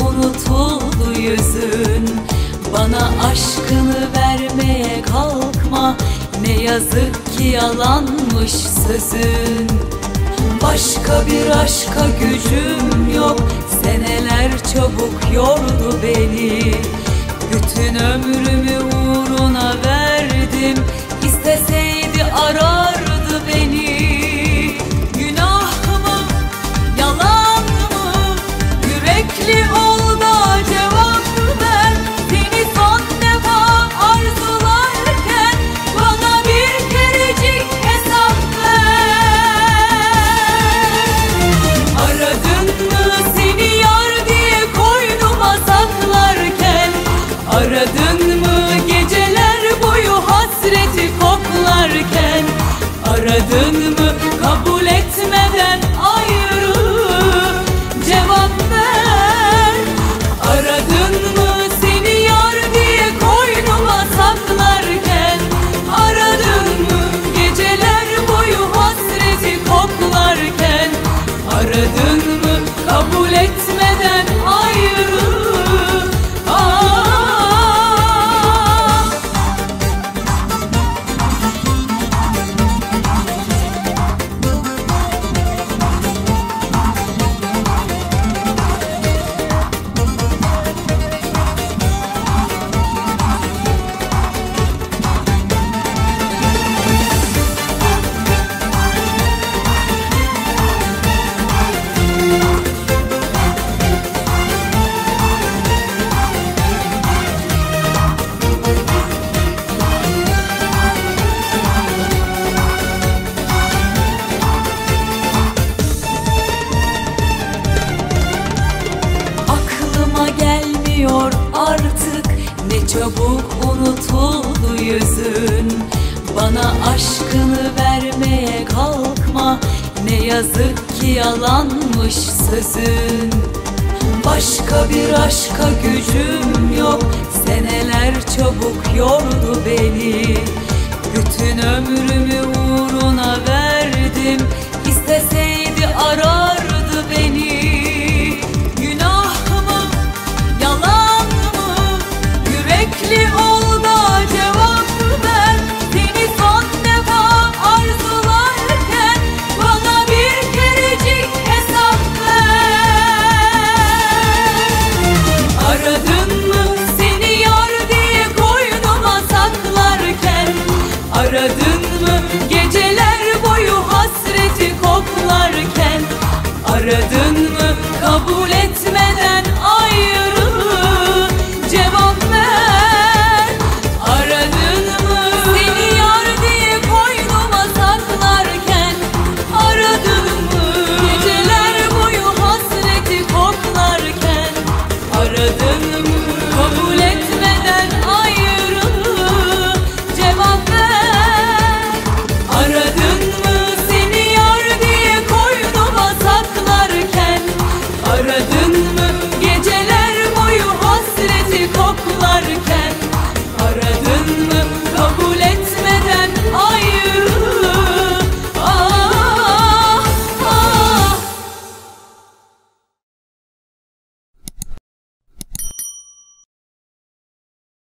unutuldu yüzün. Bana aşkını vermeye kalkma. Ne yazık ki yalanmış sözün. Başka bir aşka gücüm yok. Seneler çabuk yordu beni. Do. Çabuk unutuldu yüzün. Bana aşkını vermeye kalkma Ne yazık ki yalanmış sözün. Başka bir aşka gücüm yok Seneler çabuk yordu beni. Bütün ömrümü Aradın mı?